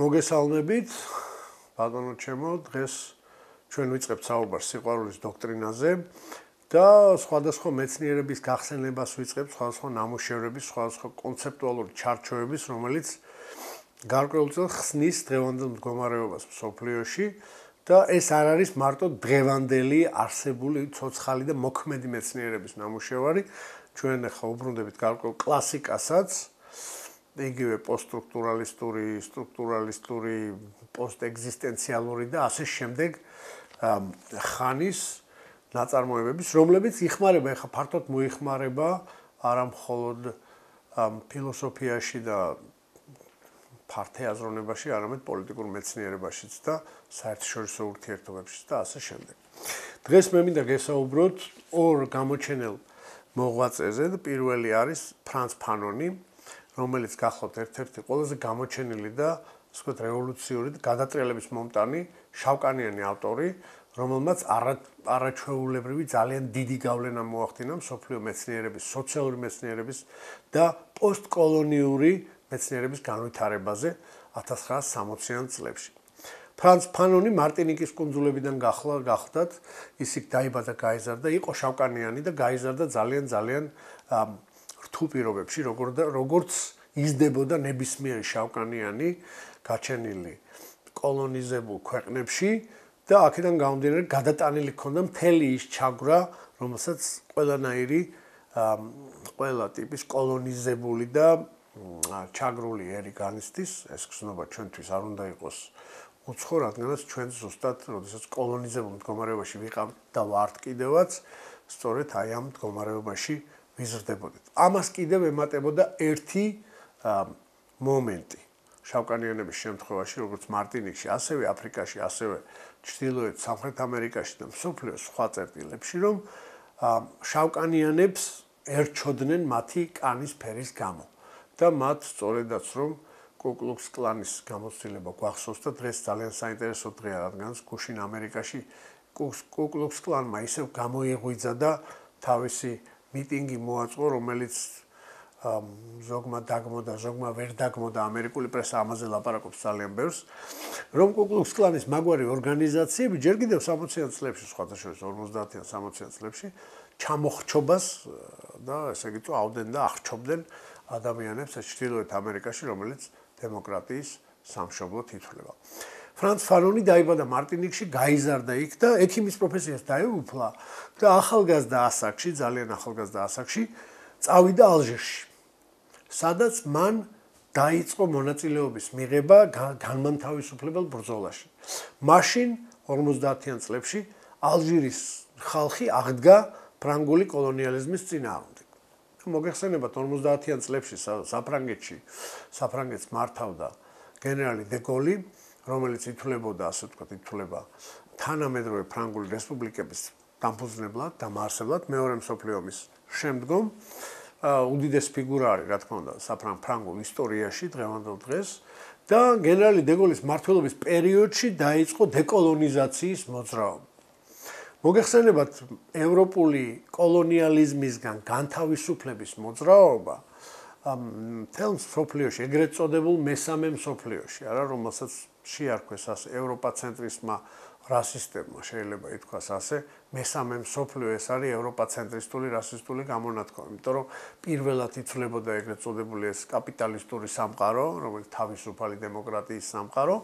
მოგესალმებით. ბატონო ჩემო დღეს ჩვენ ვიწყებთ საუბარს სიყვარულის დოქტრინაზე და სხვადასხვა მეცნიერების გახსენებას ვიწყებთ სხვადასხვა ნამუშევრების სხვადასხვა კონცეპტუალური ჩარჩოების რომელიც გარკვეულწილად ხსნის დღევანდელ მდგომარეობას სოფლიოში და ეს არ არის მარტო დღევანდელი არსებული ცოცხალი და მოქმედი მეცნიერების ნამუშევარი. ჩვენ ახლა უბრუნდებით გარკვეულ კლასიკასაც იგივე პოსტსტრუქტურალისტური, სტრუქტურალისტური, პოსტექსისტენციალური და ასე შემდეგ ხანის ნაწარმოებების, რომლებიც იხმარება, ეხა ფართოდ მოიხმარება არა მხოლოდ ფილოსოფიაში და ფართე აზროვნებაში, არამედ პოლიტიკურ მეცნიერებაშიც და საერთაშორისო ურთიერთობებშიც და ასე შემდეგ. დღეს მე მინდა გესაუბროთ ორ გამოჩენილ მოღვაწეზე პირველი არის ფრანც ფანონი, რომელიც გახლავთ ერთ-ერთი ყველაზე გამოჩენილი და სხვა რევოლუციური და გადატრიალების მომტანი შავკანიანი ავტორი, რომელმაც არაჩვეულებრივი ძალიან დიდი გავლენა მოახდინა სოფლიო მეცნიერების, სოციალური მეცნიერების და პოსტკოლონიური მეცნიერების განვითარებაზე 1960-იან წლებში. ფრანც ფანონი მარტინიკის კუნძულებიდან გახლა, გახლდათ, ისიქ დაიბადა, გაიზარდა, იყო შავკანიანი და გაიზარდა ძალიან ძალიან რთულ პირობებში, როგორც იზრდებოდა ნებისმიერი შავკანიანი გაჩენილი კოლონიზებულ ქვეყნებში და აქედან გამომდინარე გადატანილი ქონდა მთელი ის ჩაგვრა, რომელსაც ყველანაირი ყველა ტიპის კოლონიზებული და ჩაგრული ერი განიცდის, ეს გზნობა ჩვენთვის არ უნდა იყოს უცხო, რადგანაც ჩვენ ზუსტად, როდესაც კოლონიზებულ მდგომარეობაში ვიყავთ და ვართ კიდევაც, სწორედ აი ამ მდგომარეობაში ვიზრდებოდით. ამას კიდევ ემატებოდა ერთი მომენტი. შავკანიანების შემთხვევაში, როგორც მარტინიკში, ასევე აფრიკაში, ასევე ჩრდილოეთ სამხრეთ ამერიკაში და მსოფლიოს სხვა წერტილებში, რომ შავკანიანებს ერჩოდნენ მათი კანის ფერის გამო. და მათ სწორედაც რომ კუკლუქს კლანის გამოცდილება გვახსოვს და დღეს ძალიან საინტერესო დღეა, რადგან გუშინ ამერიკაში კუკლუქს კლანმა ისევ გამოიღვიძა და თავისი მიტინგი მოაწყო, რომელიც ზოგმა დაგმოდა, ზოგმა ვერ დაგმოდა ამერიკული პრესა ამაზე ლაპარაკობს ძალიან ბევრს, რომ კუკლუქს კლანის მაგვარი ორგანიზაციები ჯერ კიდევ 60-იან წლებში, სხვადასხვა 50-იან 60-იან წლებში ჩამოხრჩობას და ესე იგი აუდენ და აღჩობდნენ ადამიანებს ჩრდილოეთ ამერიკაში, რომელიც დემოკრატიის სამშობლოდ ითვლება. ფრანც ფარონი დაიბადა მარტინიკში, გაიზარდა იქ და ექიმის პროფესიას დაეუფლა და ახალგაზრდა ასაკში, ძალიან ახალგაზრდა ასაკში წავიდა ალჟირში. სადაც მან დაიწყო მონაწილეობის მიღება განმანთავისუფლებელ ბრძოლაში. მაშინ 50-იან წლებში ალჟირის ხალხი აღდგა ფრანგული კოლონიალიზმის წინააღმდეგ. მოგეხსენებათ 50-იან წლებში საფრანგეთში საფრანგეთს მართავდა გენერალი დეგოლი, რომელიც ითვლებოდა, ასე ვთქვათ, ითვლება თანამედროვე ფრანგული რესპუბლიკების დამფუძნებლად და მარსებლად მეორე მსოფლიო ომის შემდგომ უდიდეს ფიგურა არის, რა თქმა უნდა, საფრანგულ ისტორიაში დღევანდელ დღეს და გენერალი დეგოლის მმართველობის პერიოდში დაიწყო დეკოლონიზაციის მოძრაობა. მოგეხსენებათ, ევროპული კოლონიალიზმისგან განთავისუფლების მოძრაობა თელ მსოფლიოში, ეგრეთ წოდებულ მესამე მსოფლიოში, არა რომელსაც შეარქვეს ასე ევროპაცენტრიზმმა რასისტებმა შეიძლება ითქვას ასე. მესამე მსოფლიო ეს არის ევროპაცენტრისტული რასისტული გამონათქვა იმიტომ რომ პირველად იწლებოდა ეგრეთ წოდებული ეს კაპიტალისტური სამყარო რომელიც თავისუფალი დემოკრატიის სამყარო.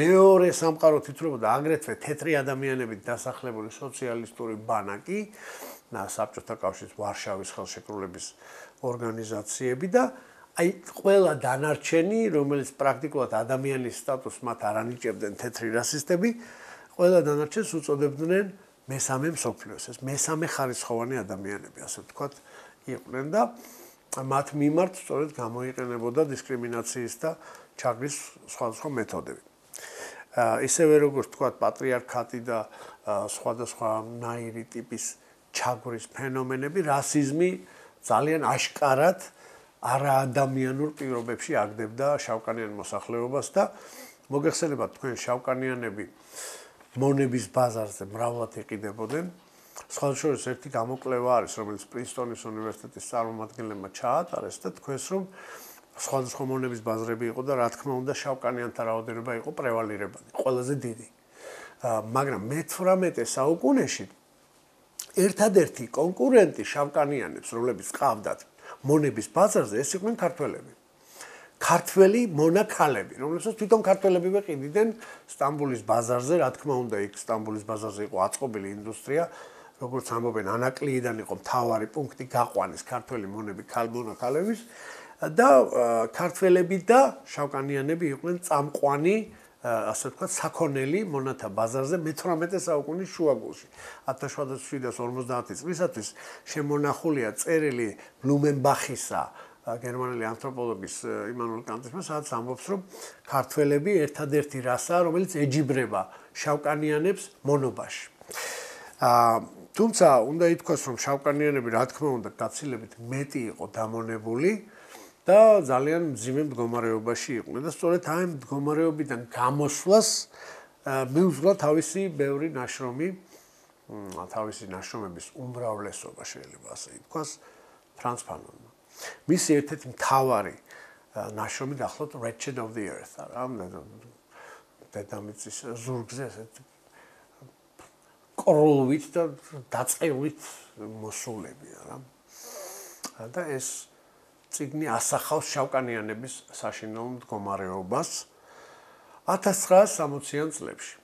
მეორე სამყარო იწლებოდა აგრეთვე თეთრი ადამიანებით დასახლებული სოციალისტური ბანაკი საბჭოთა კავშირის ვარშავის ხელშეკრულების ორგანიზაციები და აი ყველა დანარჩენი რომელიც პრაქტიკულად ადამიანის სტატუსს მათ არ ანიჭებდნენ თეთრი რასისტები ყველა დანარჩენს უწოდებდნენ მესამე მსოფლიოს ეს მესამე ხარისხოვანი ადამიანები ასე ვთქვათ იყვნენ და მათ მიმართ სწორედ გამოიყენებოდა დისკრიმინაციის და ჩაგრის სხვადასხვა მეთოდები. ისევე როგორც ვთქვათ პატრიარქატი და სხვადასხვა ნაირი ტიპის ჩაგრის ფენომენები, რასიზმი ძალიან აშკარად არაადამიანურ პირობებში აგდებდა შავკანიან მოსახლეობას და მოგეხსენებათ თქვენ შავკანიანები მონების ბაზარზე მრავლად იყიდებოდნენ. სხვადასხვა ერთი გამოკვლევა არის, რომელიც პრინსტონის უნივერსიტეტის წარმომადგენლებმა ჩაატარეს და თქვენს რომ სხვადასხვა მონების ბაზრები იყო და რა თქმა უნდა შავკანიანთა რაოდენობა იყო პრევალირებადი, ყველაზე დიდი. მაგრამ მე-18 საუკუნეში ერთადერთი კონკურენტი შავკანიანებს, რომლებიც ყავდათ მონების ბაზარზე, ეს იყვნენ ქართველები. ქართველი მონაქალები, რომლებსაც თვითონ ქართველები ვეყიდნენ სტამბოლის ბაზარზე, რა თქმა უნდა, იქ სტამბოლის ბაზარზე იყო აწყობილი ინდუსტრია, როგორც ამბობენ, ანაკლიიდან იყო მთავარი პუნქტი გაყვანის ქართველი მონები ქალმონაქალების და ქართველები და შავკანიანები იყვნენ წამყვანი ასე ვთქვათ, საქონელი მონათა ბაზარზე მე-18 საუკუნის შუაგულში. 1750 წლისათვის შემონახულია წერილი ბლუმენბახისა გერმანელი ანთროპოლოგის იმანუელ კანტის მას სადაც ამბობს რომ ქართველები ერთადერთი რასაა რომელიც ეჯიბრება შავკანიანებს მონობაში. აა თუმცა უნდა ითქვას რომ შავკანიანები რა თქმა უნდა გაცილებით მეტი იყო დამონებული და ძალიან მძიმე მდგომარეობაში იყვნენ და სწორედ აი მდგომარეობიდან გამოსვლას მიუძღვა თავისი ბევრი ნაშრომი თავისი ნაშრომების უმრავლესობა შეიძლება ასე ითქვას ფრანც ფანონმა მისი ერთ-ერთი მთავარი ნაშრომი გახლავთ Wretched of the Earth რა დედამიწის ზურგზე ესეთ კროლვით და დაწყევით მოსულები რა და ეს ციგნი ასახავს შავკანიანების საშინაო მდგომარეობას 1960-იან წლებში.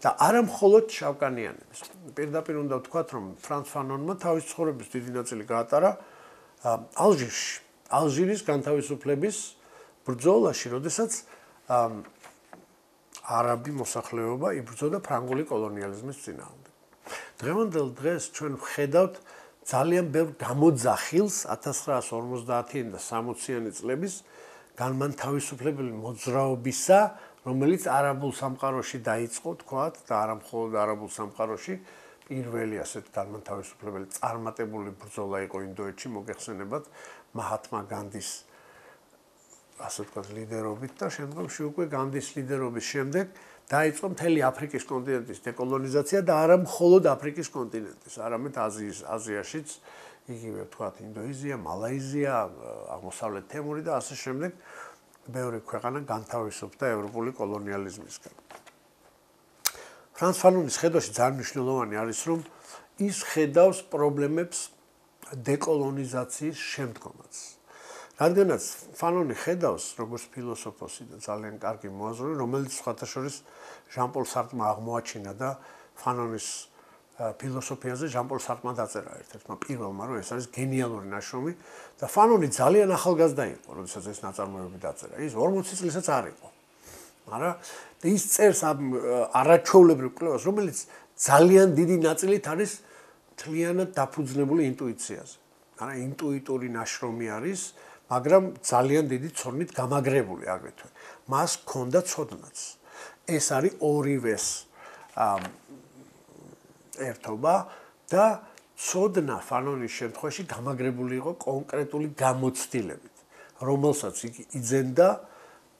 და არა მხოლოდ შავკანიანების. პირდაპირ უნდა ვთქვათ, რომ ფრანც ფანონმა თავის ცხოვრების დიდი ნაწილი გაატარა ალჟირში, ალჟირის განთავისუფლების ბრძოლაში, როდესაც არაბი მოსახლეობა იბრძოდა ფრანგული კოლონიალიზმის წინააღმდეგ. დღევანდელ დღეს ჩვენ ვხედავთ ძალიან ბევრ გამოძახილს 1950-იან და 60-იანი წლების განმანთავისუფლებელი მოძრაობისა, რომელიც არაბულ სამყაროში დაიწყო, თქვათ, და არა მხოლოდ არაბულ სამყაროში, პირველი ასეთ განმანთავისუფლებელი წარმატებული ბრძოლა იყო ინდოეთში, მოგეხსენებათ, მაჰათმა განდის ასე ვთქვათ, ლიდერობით და შემდგომში უკვე განდის ლიდერობის შემდეგ დაიწყო მთელი აფრიკის კონტინენტის დეკოლონიზაცია და არა მხოლოდ აფრიკის კონტინენტის, არამედ აზიის, აზიაშიც, იგივე ვთქვათ, ინდოეზია, მალაიზია, აღმოსავლეთ თემური და ასე შემდეგ ბევრი ქვეყანა განთავისუფლდა ევროპული კოლონიალიზმისგან. ფრანც ფანონის ხედვაში ძალიან მნიშვნელოვანი არის, რომ ის ხედავს პრობლემებს დეკოლონიზაციის შემდგომაც. რადგანაც ფანონი ხედავს როგორც ფილოსოფოსი და ძალიან კარგი მოაზროვნე, რომელიც სხვათა შორის ჟან-პოლ სარტმა აღმოაჩინა და ფანონის ფილოსოფიაზე ჟან-პოლ სარტმა დაწერა ერთ-ერთმა პირველმა, რომ ეს არის გენიალური ნაშრომი და ფანონი ძალიან ახალგაზრდა იყო, როდესაც ეს ნაწარმოები დაწერა. ის 40 წელსაც არ იყო. მაგრამ ის წერს ამ არაჩვეულებრივ კვლევას, რომელიც ძალიან დიდი ნაწილით არის თლიანად დაფუძნებული ინტუიციაზე. არა ინტუიტური ნაშრომი არის, მაგრამ ძალიან დიდი ცოდნით გამაგრებული აგრეთვე. მას ჰქონდა ცოდნაც. ეს არის ორივეს ერთობა და ცოდნა ფანონის შემთხვევაში გამაგრებული იყო კონკრეტული გამოცდილებით, რომელსაც იგი იძენდა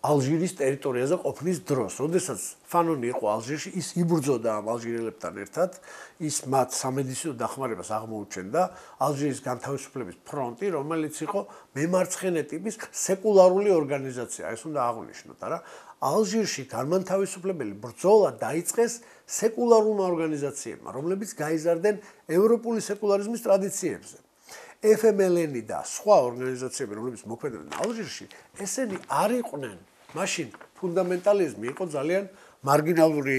ალჟირის ტერიტორიაზე ყოფნის დროს, როდესაც ფანონი იყო ალჟირში, ის იბრძოდა ამ ალჟირელებთან ერთად, ის მათ სამედიცინო დახმარებას აღმოუჩენდა ალჟირის განთავისუფლების ფრონტი, რომელიც იყო მემარცხენე ტიპის სეკულარული ორგანიზაცია, ეს უნდა აღვნიშნოთ, არა? ალჟირში განმანთავისუფლებელი ბრძოლა დაიწყეს სეკულარულმა ორგანიზაციებმა, რომლებიც გაიზარდნენ ევროპული სეკულარიზმის ტრადიციებზე. FMLN და სხვა ორგანიზაციები, რომლებიც მოქმედებდნენ ალჟირში, ესენი არ იყვნენ მაშინ ფუნდამენტალიზმი იყო ძალიან მარგინალური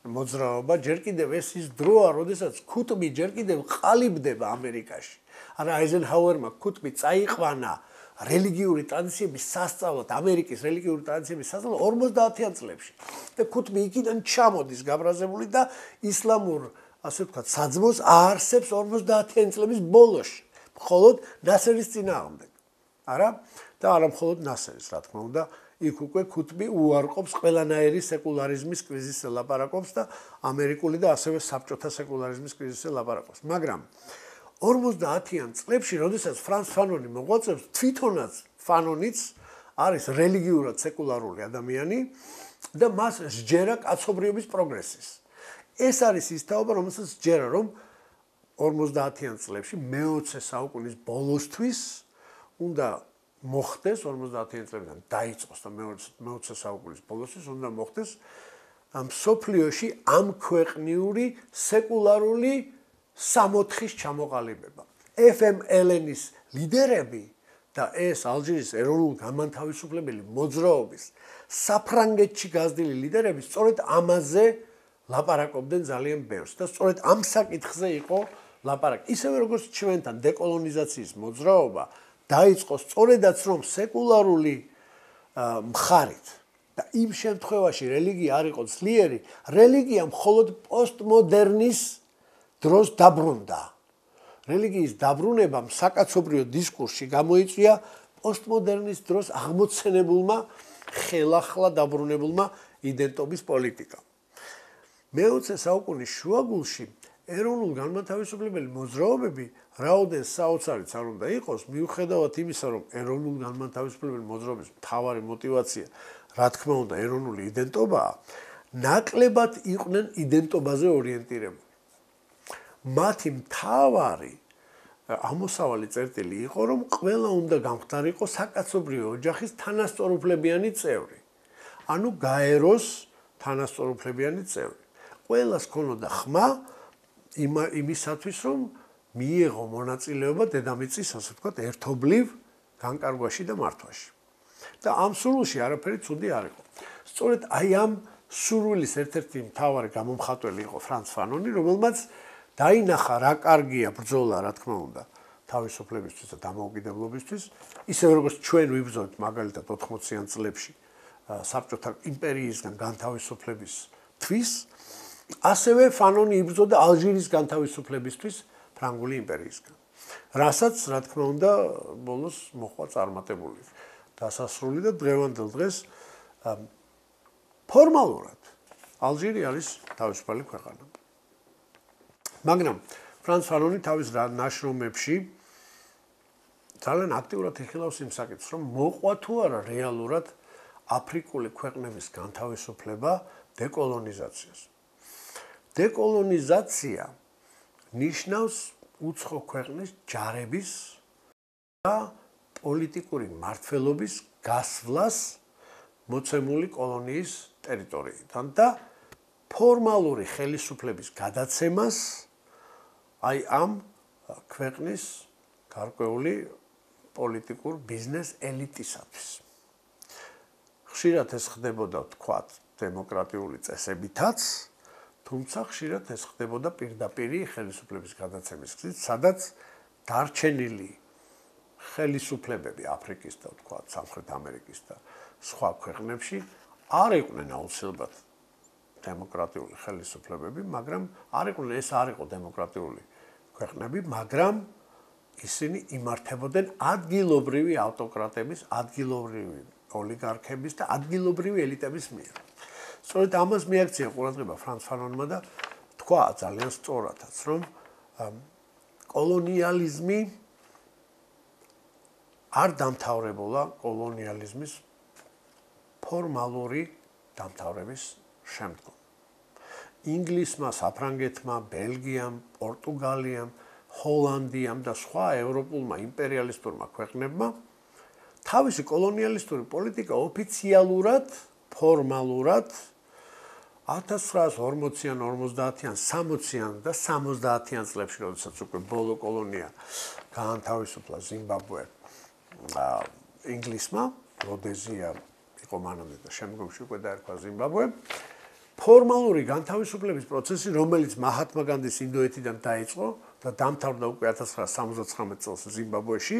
მოძრაობა, ჯერ კიდევ ეს ის დროა, როდესაც ქუტბი ჯერ კიდევ ყალიბდება ამერიკაში. არა აიზენჰაუერმა ქუტბი წაიყვანა რელიგიური ტრადიციების სასწავლად, ამერიკის რელიგიური ტრადიციების სასწავლად 50-იან წლებში. და ქუთმი იქიდან ჩამოდის გაბრაზებული და ისლამურ, ასე ვთქვათ, საძმოს აარსებს 50-იან წლების ბოლოში. მხოლოდ ნასერის წინააღმდეგ. არა? და არა მხოლოდ ნასერის, რა თქმა უნდა, იქ უკვე ქუთმი უარყოფს ყველანაირი სეკულარიზმის კრიზისზე ლაპარაკობს და ამერიკული და ასევე საბჭოთა სეკულარიზმის კრიზისზე ლაპარაკობს. მაგრამ 50-იან წლებში, როდესაც ფრანც ფანონი მოღვაწეობს, თვითონაც ფანონიც არის რელიგიურად სეკულარული ადამიანი და მას სჯერა კაცობრიობის პროგრესის. ეს არის ის თაობა, რომელსაც სჯერა, რომ 50-იან წლებში მე-20 საუკუნის ბოლოსთვის უნდა მოხდეს 50-იან წლებიდან დაიწყოს და მე-20 საუკუნის ბოლოსთვის უნდა მოხდეს ამ სოფლიოში ამ ქვეყნიური სეკულარული სამოთხის ჩამოყალიბება. FMLN-ის ლიდერები და ეს ალჟირის ეროვნულ განმანთავისუფლებელი მოძრაობის საფრანგეთში გაზრდილი ლიდერები სწორედ ამაზე ლაპარაკობდნენ ძალიან ბევრს და სწორედ ამ საკითხზე იყო ლაპარაკი. ისევე როგორც ჩვენთან დეკოლონიზაციის მოძრაობა დაიწყო სწორედაც რომ სეკულარული მხარით და იმ შემთხვევაში რელიგია არ იყო ძლიერი, რელიგია მხოლოდ პოსტმოდერნის დროს დაბრუნდა. რელიგიის დაბრუნებამ საკაცობრიო დისკურსში გამოიწვია პოსტმოდერნის დროს აღმოცენებულმა ხელახლა დაბრუნებულმა იდენტობის პოლიტიკამ. მე-20 საუკუნის შუაგულში ეროვნულ განმათავისუფლებელი მოძრაობები რაოდენ საოცარიც არ უნდა იყოს, მიუხედავად იმისა, რომ ეროვნულ განმათავისუფლებელი მოძრაობის მთავარი мотиваცია, რა თქმა უნდა, ეროვნული იდენტობაა, ნაკლებად იყვნენ იდენტობაზე ორიენტირებული. მათი მთავარი ამოსავალი წერტილი იყო, რომ ყველა უნდა გამختارიყო საკაცობრიო ოჯახის თანასწორუფლებიანი წევრი. ანუ გაეროს თანასწორუფლებიანი წევრი. ყველას ქონოდა ხმა იმისათვის, რომ მიიღო მონაწილეობა დედამიწის, ასე ვთქვათ, ერთობლივ განკარგვაში და მართვაში. და ამ სურვილში არაფერი ცუდი არ იყო. სწორედ აი ამ სურვილის ერთ-ერთი მთავარი გამომხატველი იყო ფრანც ფანონი, რომელმაც დაინახა რა კარგია ბრძოლა, რა თქმა უნდა, თავისუფლებისთვის და დამოუკიდებლობისთვის, ისევე როგორც ჩვენ ვიბრძოლეთ მაგალითად 80-იან წლებში საბჭოთა იმპერიისგან განთავისუფლების თვის, ასევე ფანონი იბრძოდა ალჟირის განთავისუფლებისთვის ფრანგული იმპერიისგან. რასაც, რა თქმა უნდა, ბოლოს მოხდა წარმატებული დასასრული და დღევანდელ დღეს ფორმალურად ალჟირი არის თავისუფალი ქვეყანა. მაგრამ ფრანც ფანონი თავის ნაშრომებში ძალიან აქტიურად ეხილავს იმ საკითხს, რომ მოყვა თუ არა რეალურად აფრიკული ქვეყნების განთავისუფლება დეკოლონიზაციას. დეკოლონიზაცია ნიშნავს უცხო ქვეყნის ჯარების და პოლიტიკური მართლობის გასვლას მოცემული კოლონიის ტერიტორიიდან და ფორმალური ხელისუფლების გადაცემას აი ამ ქვეყნის გარკვეული პოლიტიკურ ბიზნეს ელიტისათვის. ხშირად ეს ხდებოდა თქვათ დემოკრატიული წესებითაც, თუმცა ხშირად ეს ხდებოდა პირდაპირი ხელისუფლების გადაცემის გზით, სადაც დარჩენილი ხელისუფლებები აფრიკის და თქვა სამხრეთ ამერიკის და სხვა ქვეყნებში არ იყვნენ აუცილებლად დემოკრატიული ხელისუფლებები, მაგრამ არ იყვნენ ეს არ იყო დემოკრატიული ქვეყნები, მაგრამ ისინი იმართებოდნენ ადგილობრივი ავტოკრატების, ადგილობრივი ოლიგარქების და ადგილობრივი ელიტების მიერ. სწორედ ამას მიაქცია ყურადღება ფრანც ფანონმა და თქვა ძალიან სწორადაც, რომ კოლონიალიზმი არ დამთავრებულა კოლონიალიზმის ფორმალური დამთავრების შემდგომ. ინგლისმა, საფრანგეთმა, ბელგიამ, პორტუგალიამ, ჰოლანდიამ და სხვა ევროპულმა იმპერიალისტურმა ქვეყნებმა თავისი კოლონიალისტური პოლიტიკა ოფიციალურად, ფორმალურად 1940-იან, 50-იან, 60-იან და 70-იან წლებში, როდესაც უკვე ბოლო კოლონია გაანთავისუფლა ზიმბაბვე ინგლისმა, როდეზია იყო მანამდე და შემდგომში უკვე დაერქვა ზიმბაბვე. ფორმალური განთავისუფლების პროცესი, რომელიც მაჰათმა განდის ინდოეთიდან დაიწყო და დამთავრდა უკვე 1979 წელს ზიმბაბვეში,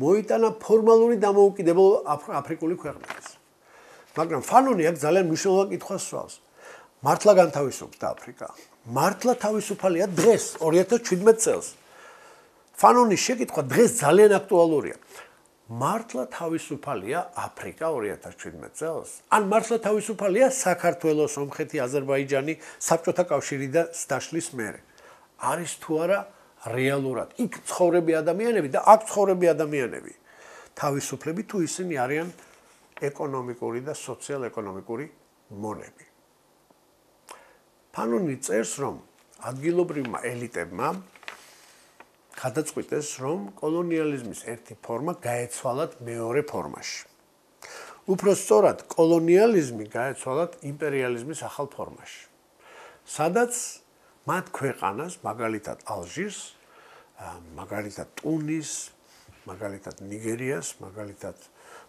მოიტანა ფორმალური დამოუკიდებლობა აფრიკული ქვეყნების. მაგრამ ფანონი აქ ძალიან მნიშვნელოვან კითხვას სვავს. მართლა განთავისუფლდა აფრიკა. მართლა თავისუფალია დღეს 2017 წელს. ფანონის შეკითხვა დღეს ძალიან აქტუალურია. მართლა თავისუფალია აფრიკა 2017 წელს? ან მართლა თავისუფალია საქართველოს, სომხეთი, აზერბაიჯანი, საბჭოთა კავშირი და დაშლის მერე? არის თუ არა რეალურად იქ ცხოვრები ადამიანები და აქ ცხოვრები ადამიანები თავისუფლები თუ ისინი არიან ეკონომიკური და სოციალ-ეკონომიკური მონები? ფანონი წერს, რომ ადგილობრივმა ელიტებმა გადაწყვიტეს, რომ კოლონიალიზმის ერთი ფორმა გაეცვალათ მეორე ფორმაში. უფრო სწორად, კოლონიალიზმი გაეცვალათ იმპერიალიზმის ახალ ფორმაში. სადაც მათ ქვეყანას, მაგალითად ალჟირს, მაგალითად ტუნის, მაგალითად ნიგერიას, მაგალითად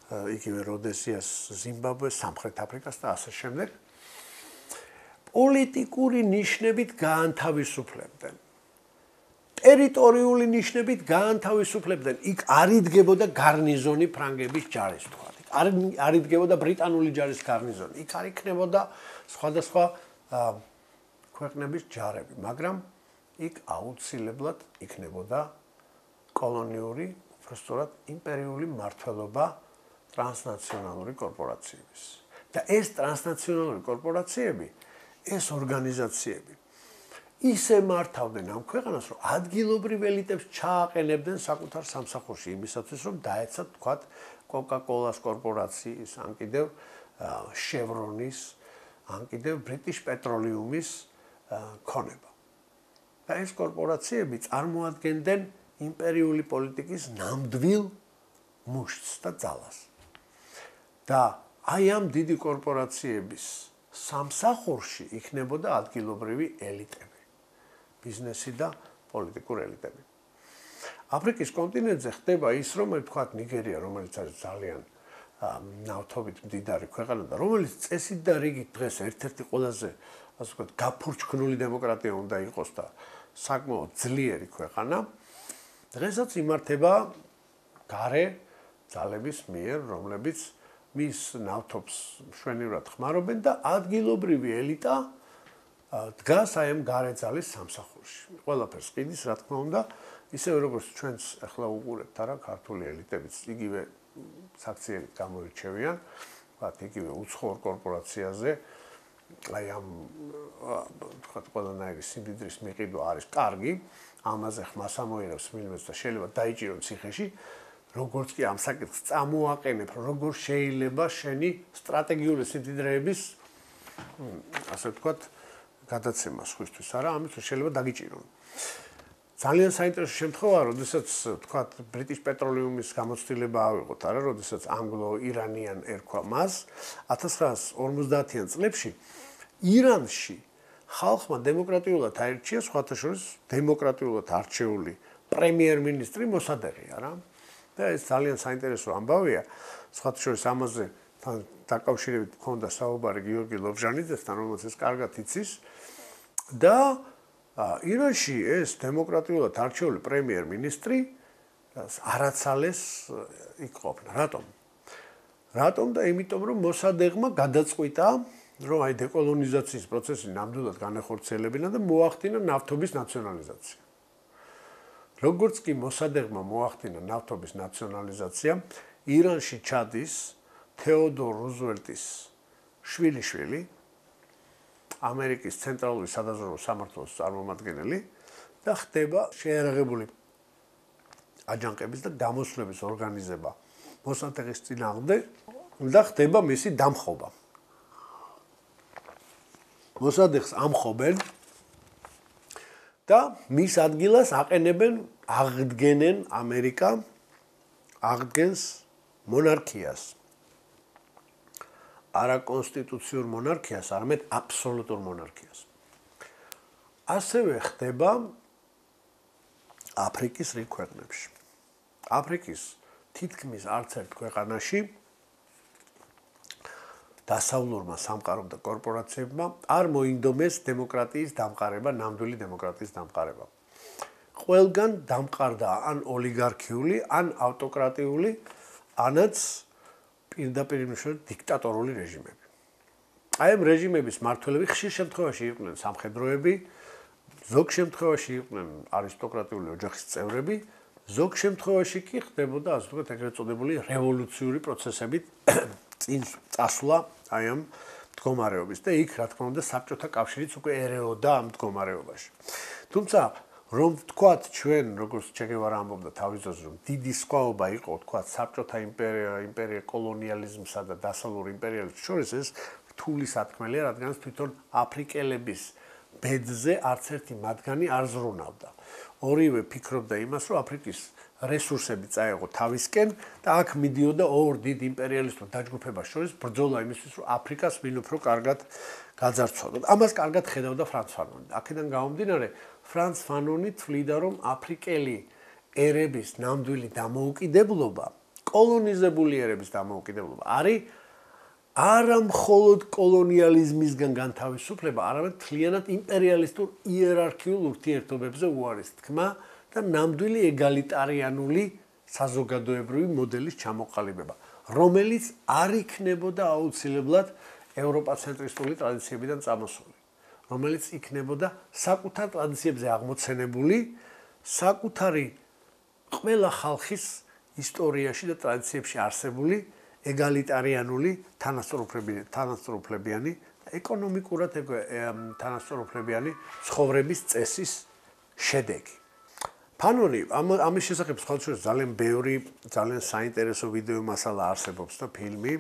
იგივე როდესიას, ზიმბაბვეს, სამხრეთ აფრიკას და ასე შემდეგ პოლიტიკური ნიშნებით გაანთავისუფლებდნენ. ტერიტორიული ნიშნებით გაანთავისუფლებდნენ. იქ არ იდგებოდა გარნიზონი ფრანგების ჯარის თქვა. არ არ იდგებოდა ბრიტანული ჯარის გარნიზონი. იქ არ იქნებოდა სხვადასხვა ქვეყნების ჯარები, მაგრამ იქ აუცილებლად იქნებოდა კოლონიური, უბრალოდ იმპერიული მართლობა ტრანსნაციონალური კორპორაციების. და ეს ტრანსნაციონალური კორპორაციები, ეს ორგანიზაციები ისე მართავდნენ ამ ქვეყანას, რომ ადგილობრივ ელიტებს ჩააყენებდნენ საკუთარ სამსახურში იმისათვის, რომ დაეცათ თქვათ Coca-Cola-ს კორპორაციის, ან კიდევ Chevron-ის, ან კიდევ British Petroleum-ის ქონება. და ეს კორპორაციები წარმოადგენდნენ იმპერიული პოლიტიკის ნამდვილ მუშტს და ძალას. და აი ამ დიდი კორპორაციების სამსახურში იქნებოდა ადგილობრივი ელიტები. ბიზნესი და პოლიტიკური ელიტები. აფრიკის კონტინენტზე ხდება ის, რომ თქვა ნიგერია, რომელიც არის ძალიან ნავთობით მდიდარი ქვეყანა და რომელიც წესით და რიგით დღეს ერთ-ერთი ყველაზე ასე ვთქვათ, გაფურჩქნული დემოკრატია უნდა იყოს და საკმაოდ ძლიერი ქვეყანა. დღესაც იმართება გარე ძალების მიერ, რომლებიც მის ნავთობს შვენივრად ხმარობენ და ადგილობრივი ელიტა დგას აი ამ გარე ძალის სამსახურში. ყველაფერს ყიდის, რა თქმა უნდა, ისევე როგორც ჩვენს ახლა უყურებთ არა ქართული ელიტებიც იგივე საქციელით გამოირჩევიან, ვთქვათ, იგივე უცხოურ კორპორაციაზე. აი ამ ვთქვათ, ყველანაირი სიმდიდრის მიყიდვა არის კარგი, ამაზე ხმას ამოიღებს მილმეც და შეიძლება დაიჭირონ ციხეში, როგორც კი ამ საკითხს წამოაყენებ, როგორ შეიძლება შენი სტრატეგიული სიმდიდრეების ასე ვთქვათ, გადაცემა სხვისთვის, არა, ამით შეიძლება დაგიჭირონ. ძალიან საინტერესო შემთხვევაა, როდესაც ვთქვათ, British Petroleum-ის გამოცდილება ავიღოთ, არა, როდესაც Anglo-Iranian ერქვა მას 1950-იან წლებში ირანში ხალხმა დემოკრატიულად აირჩია სხვათა შორის დემოკრატიულად არჩეული პრემიერ-მინისტრი მოსადეღი, არა? და ეს ძალიან საინტერესო ამბავია. სხვათა შორის ამაზე თან დაკავშირებით მქონდა საუბარი გიორგი ლობჟანიძესთან, რომელიც ეს კარგად იცის. და ირანში ეს დემოკრატიულად არჩეული პრემიერ-მინისტრი არაცალეს იყოფნა. რატომ? რატომ და იმიტომ რომ მოსადეღმა გადაწყვიტა რომ აი დეკოლონიზაციის პროცესი ნამდვილად განახორციელებინა და მოახდინა ნავთობის ნაციონალიზაცია. როგორც კი მოსადეღმა მოახდინა ნავთობის ნაციონალიზაცია, ირანში ჩადის თეოდორ რუზველტის შვილიშვილი, ამერიკის ცენტრალური სადაზვერვო სამართლის წარმომადგენელი და ხდება შეერაღებული აჯანყების და გამოსვლების ორგანიზება მოსადეღის წინააღმდეგ და ხდება მისი დამხობა. მოსადეღს ამხობენ და მის ადგილას აყენებენ აღდგენენ ამერიკა აღდგენს მონარქიას არა კონსტიტუციურ მონარქიას, არამედ აბსოლუტურ მონარქიას. ასევე ხდება აფრიკის რიგ ქვეყნებში. აფრიკის თითქმის არც ერთ ქვეყანაში დასავლურმა სამყარომ და კორპორაციებმა არ მოინდომეს დემოკრატიის დამყარება, ნამდვილი დემოკრატიის დამყარება. ყველგან დამყარდა ან ოლიგარქიული, ან ავტოკრატიული, ანაც პირდაპირ მნიშვნელობით დიქტატორული რეჟიმები. აი ამ რეჟიმების მართველები ხშირ შემთხვევაში იყვნენ სამხედროები, ზოგ შემთხვევაში იყვნენ არისტოკრატიული ოჯახის წევრები, ზოგ შემთხვევაში კი ხდებოდა ასე ვთქვათ ეგრეთ წოდებული რევოლუციური პროცესები წინ წასვლა აი ამ მდგომარეობის და იქ რა თქმა უნდა საბჭოთა კავშირიც უკვე ერეოდა ამ მდგომარეობაში. თუმცა რომ ვთქვათ ჩვენ როგორც ჩეგევარა ამბობდა თავის დროს რომ დიდი სხვაობა იყო ვთქვათ საბჭოთა იმპერია, იმპერია კოლონიალიზმსა და დასავლურ იმპერიალიზმს შორის ეს რთული სათქმელია, რადგან თვითონ აფრიკელების ბედზე არც ერთი მათგანი არ ზრუნავდა. ორივე ფიქრობდა იმას, რომ აფრიკის რესურსები წაეღო თავისკენ და აქ მიდიოდა ორ დიდ იმპერიალისტურ დაჯგუფებას შორის ბრძოლა იმისთვის, რომ აფრიკას ვინ უფრო კარგად გაძარცვადოთ. ამას კარგად ხედავდა ფრანც ფანონი. აქედან გამომდინარე, ფრანც ფანონი თვლიდა, რომ აფრიკელი ერების ნამდვილი დამოუკიდებლობა, კოლონიზებული ერების დამოუკიდებლობა არის არა მხოლოდ კოლონიალიზმისგან განთავისუფლება, არამედ თლიანად იმპერიალისტურ იერარქიულ ურთიერთობებზე უარის თქმა და ნამდვილი ეგალიტარიანული საზოგადოებრივი მოდელის ჩამოყალიბება, რომელიც არ იქნებოდა აუცილებლად ევროპაცენტრისტული ტრადიციებიდან წამოსული, რომელიც იქნებოდა საკუთარ ტრადიციებზე აღმოცენებული, საკუთარი ყველა ხალხის ისტორიაში და ტრადიციებში არსებული ეგალიტარიანული თანასწორუფლებიანი თანასწორუფლებიანი ეკონომიკურად თანასწორუფლებიანი ცხოვრების წესის შედეგი. ფანონი ამ ამის შესახებ სხვა შორის ძალიან ბევრი ძალიან საინტერესო ვიდეო მასალა არსებობს და ფილმი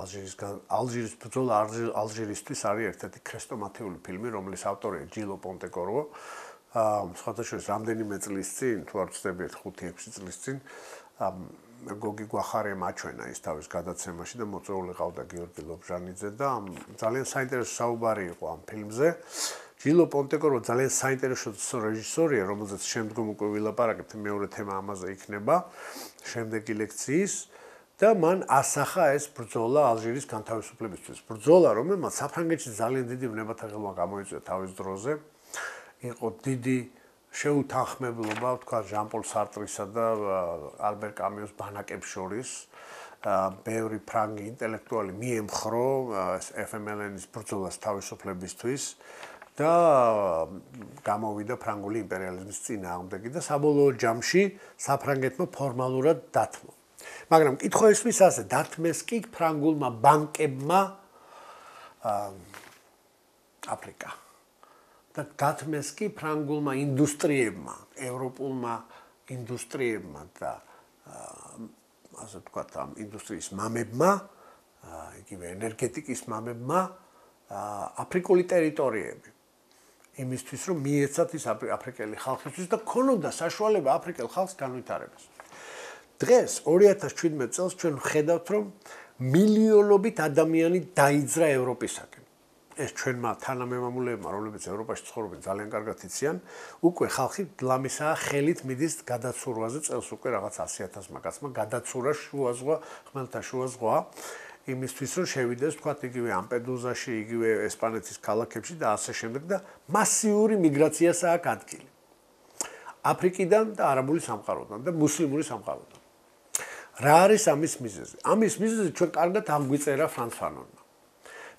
ალჟირის ალჟირის ბრძოლა ალჟირისთვის არის ერთ-ერთი ქრესტომათეული ფილმი, რომლის ავტორია ჯილო პონტეკორო. აა სხვა შორის რამდენიმე წლის წინ, თუ არ ვცდები, 5-6 წლის წინ გოგი გვახარე მაჩვენა ის თავის გადაცემაში და მოწვეული ყავდა გიორგი ლობჟანიძე და ძალიან საინტერესო საუბარი იყო ამ ფილმზე. ჯილო პონტეკორო ძალიან საინტერესო რეჟისორია, რომელზეც შემდგომ უკვე ვილაპარაკებთ, მეორე თემა ამაზე იქნება შემდეგი ლექციის და მან ასახა ეს ბრძოლა ალჟირის განთავისუფლებისთვის. ბრძოლა, რომელმაც საფრანგეთში ძალიან დიდი ვნებათაღელვა გამოიწვია თავის დროზე. იყო დიდი შეუთანხმებლობა, თქვა ჟან-პოლ სარტრისა და ალბერ კამიოს ბანაკებს შორის. ბევრი ფრანგი ინტელექტუალი მიემხრო FMLN-ის ბრძოლას თავისუფლებისთვის. და გამოვიდა ფრანგული იმპერიალიზმის წინააღმდეგი და საბოლოო ჯამში საფრანგეთმა ფორმალურად დათმო. მაგრამ კითხვა ისმის ასე, დათმეს კი ფრანგულმა ბანკებმა აფრიკა. და დათმეს კი ფრანგულმა ინდუსტრიებმა, ევროპულმა ინდუსტრიებმა და ასე ვთქვათ, ამ ინდუსტრიის მამებმა, იგივე ენერგეტიკის მამებმა აფრიკული ტერიტორიები. იმისთვის რომ მიეცათ ის აფრიკელი ხალხისთვის და ქონოდა საშუალება აფრიკელ ხალხს განვითარებას. დღეს 2017 წელს ჩვენ ხედავთ რომ მილიონობით ადამიანი დაიძრა ევროპისაკენ. ეს ჩვენმა თანამემამულეებმა, რომლებიც ევროპაში ცხოვრობენ, ძალიან კარგად იციან, უკვე ხალხი ლამისაა ხელით მიდის გადაცურვაზე წელს უკვე რაღაც 100000 მაგაცმა გადაცურა შუაზღვა, ხმელთა შუაზღვა. იმისთვის რომ შევიდეს თქვა იგივე ამპედუზაში, იგივე ესპანეთის ქალაქებში და ასე შემდეგ და მასიური მიგრაციას აქვს ადგილი. აფრიკიდან და არაბული სამყაროდან და მუსლიმური სამყაროდან. რა არის ამის მიზეზი? ამის მიზეზი ჩვენ კარგად ამგვიწერა ფრანც ფანონმა.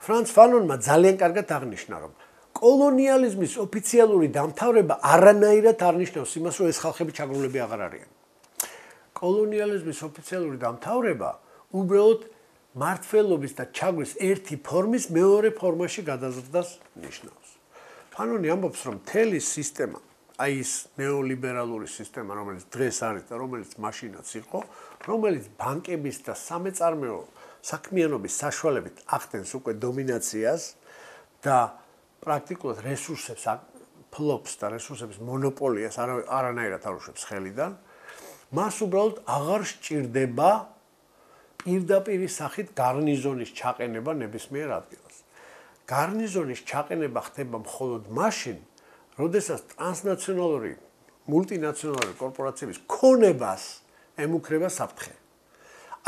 ფრანც ფანონმა ძალიან კარგად აღნიშნა, რომ კოლონიალიზმის ოფიციალური დამთავრება არანაირად არ ნიშნავს იმას, რომ ეს ხალხები ჩაგრულები აღარ არიან. კოლონიალიზმის ოფიციალური დამთავრება უბრალოდ მართლობის და ჩაგვის ერთი ფორმის მეორე ფორმაში გადაზრდას ნიშნავს. ფანონი ამბობს, რომ თელი სისტემა, აი ეს ნეოლიბერალური სისტემა, რომელიც დღეს არის და რომელიც მაშინაც იყო, რომელიც ბანკების და სამეწარმეო საქმიანობის საშუალებით ახდენს უკვე დომინაციას და პრაქტიკულად რესურსებს ფლობს და რესურსების მონოპოლიას არანაირად არ უშვებს ხელიდან, მას უბრალოდ აღარ სჭირდება პირდაპირი სახით გარნიზონის ჩაყენება ნებისმიერ ადგილას. გარნიზონის ჩაყენება ხდება მხოლოდ მაშინ, როდესაც ტრანსნაციონალური მულტინაციონალური კორპორაციების ქონებას ემუქრება საფრთხე.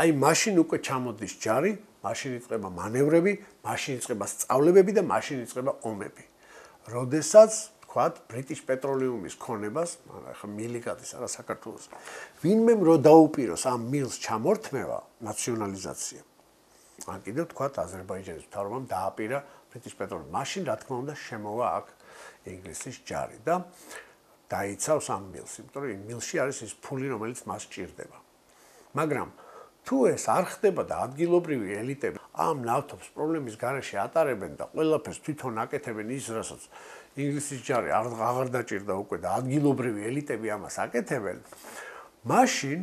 აი მაშინ უკვე ჩამოდის ჯარი, მაშინ იწყება მანევრები, მაშინ იწყება სწავლებები და მაშინ იწყება ომები. როდესაც ვთქვათ, British Petroleum-ის ქონებას, ახლა მილი გადის არა საქართველოს. ვინმე რო დაუპიროს ამ მილს ჩამორთმევა, ნაციონალიზაცია. ან კიდევ ვთქვათ, აზერბაიჯანის მთავრობამ დააპირა British Petroleum. მაშინ რა თქმა უნდა შემოვა აქ ინგლისის ჯარი და დაიცავს ამ მილს, იმიტომ რომ მილში არის ის ფული, რომელიც მას ჭირდება. მაგრამ თუ ეს არ ხდება და ადგილობრივი ელიტები ამ ნავთობს პრობლემის გარეშე ატარებენ და ყველაფერს თვითონ აკეთებენ ის, რასაც ინგლისის ჯარი არ აღარ დაჭირდა უკვე და ადგილობრივი ელიტები ამას აკეთებენ. მაშინ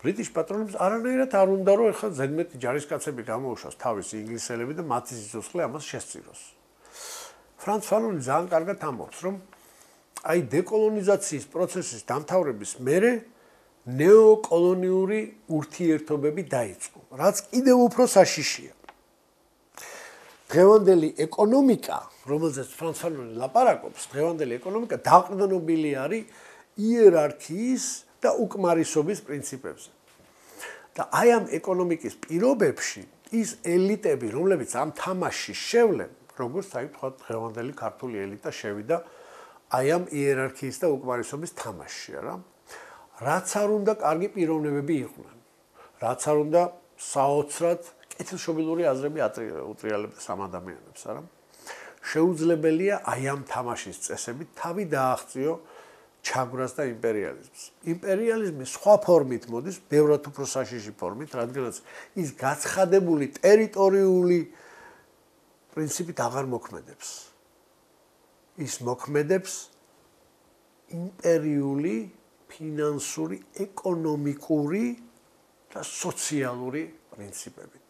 ბრიტიშ პატრონებს არანაირად არ უნდა რომ ეხლა ზედმეტი ჯარისკაცები გამოუშვას თავის ინგლისელები და მათი სიცოცხლე ამას შესწიროს. ფრანც ფანონი ძალიან კარგად ამბობს, რომ აი დეკოლონიზაციის პროცესის დამთავრების მერე ნეოკოლონიური ურთიერთობები დაიწყო, რაც კიდევ უფრო საშიშია. დღევანდელი ეკონომიკა, რომელზეც ფრანც ფანონი ლაპარაკობს, დღევანდელი ეკონომიკა დაყრდნობილი არის იერარქიის და უკმარისობის პრინციპებზე. და აი ამ ეკონომიკის პირობებში ის ელიტები, რომლებიც ამ თამაშში შევლენ, როგორც აი თქვა დღევანდელი ქართული ელიტა შევიდა აი ამ იერარქიის და უკმარისობის თამაშში, რა. რაც არ უნდა კარგი პიროვნებები იყვნენ. რაც არ უნდა საოცრად კეთილშობილური აზრები უტრიალებდეს ამ ადამიანებს, არა? შეუძლებელია აი ამ თამაშის წესებით თავი დააღწიო ჩაგვრას და იმპერიალიზმს. იმპერიალიზმი სხვა ფორმით მოდის, ბევრად უფრო საშიში ფორმით, რადგანაც ის გაცხადებული ტერიტორიული პრინციპით აღარ მოქმედებს. ის მოქმედებს იმპერიული, ფინანსური, ეკონომიკური და სოციალური პრინციპებით.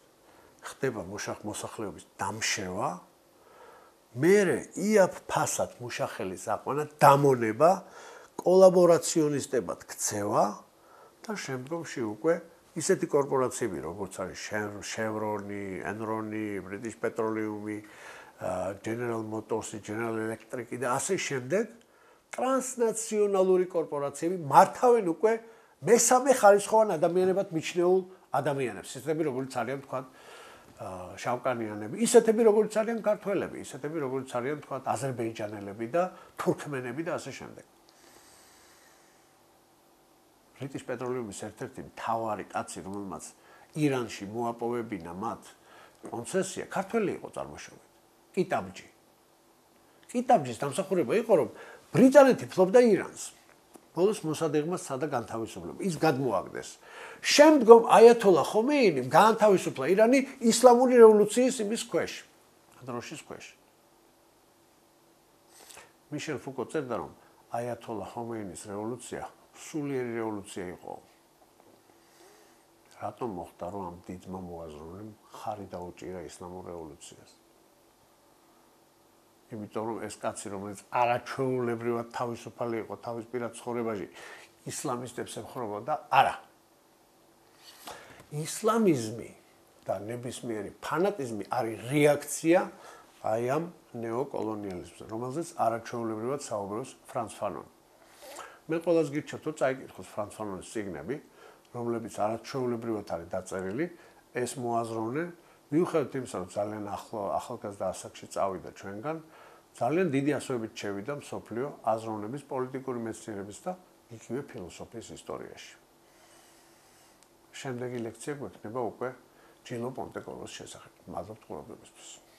ხდება მოსახლეობის დამშევა, მერე იაფ ფასად მუშახელის აყვანა დამონება კოლაბორაციონისტებად ქცევა და შემდგომში უკვე ისეთი კორპორაციები როგორც არის Chevron-ი, Enron-ი, British Petroleum-ი, General Motors-ი, General Electric-ი და ასე შემდეგ ტრანსნაციონალური კორპორაციები მართავენ უკვე მესამე ხარისხოვან ადამიანებად მიჩნეულ ადამიანებს. ისეთები როგორც არიან თქვა შავკანიანები, ისეთები როგორც არიან ქართველები, ისეთები როგორც არიან თქვა აზერბაიჯანელები და თურქმენები და ასე შემდეგ. ბრიტის პეტროლიუმის ერთ-ერთი მთავარი კაცი, რომელმაც ირანში მოაპოვებინა მათ კონცესია, ქართველი იყო წარმოშობით. კიტაბჯი. კიტაბჯის დამსახურება იყო, რომ ბრიტანეთი ფლობდა ირანს. ბოლოს მოსადეგმა სადა განთავისუფლება. ის გადმოაგდეს. შემდგომ აიათოლა ხომეინი განთავისუფლა ირანი ისლამური რევოლუციის იმის ქვეშ. დროშის ქვეშ. მიშელ ფუკო წერდა რომ აიათოლა ხომეინის რევოლუცია სულიერი რევოლუცია იყო. რატომ მოხდა რომ ამ დიდმა მოაზროვნემ ხარი დაუჭირა ისლამურ რევოლუციას? იმიტომ რომ ეს კაცი რომელიც არაჩვეულებრივად თავისუფალი იყო თავის პირად ცხოვრებაში ისლამისტებს ეხმარებოდა არა. ისლამიზმი და ნებისმიერი ფანატიზმი არის რეაქცია აი ამ ნეოკოლონიალიზმზე რომელზეც არაჩვეულებრივად საუბრობს ფრანც ფანონი მე ყოველს გირჩევთ რომ წაიკითხოს ფრანც ფანონის ციგნები, რომლებიც არაჩვეულებრივად არის დაწერილი, ეს მოაზროვნე მიუხედავად იმისა, რომ ძალიან ახლო ახალგაზრდა ასაკში წავიდა ჩვენგან, ძალიან დიდი ასოებით შევიდა მსოფლიო აზროვნების პოლიტიკური მეცნიერების და იქივე ფილოსოფიის ისტორიაში. შემდეგი ლექცია გვექნება უკვე ჯილო პონტეკოროს შესახებ. მადლობთ ყურადღებისთვის.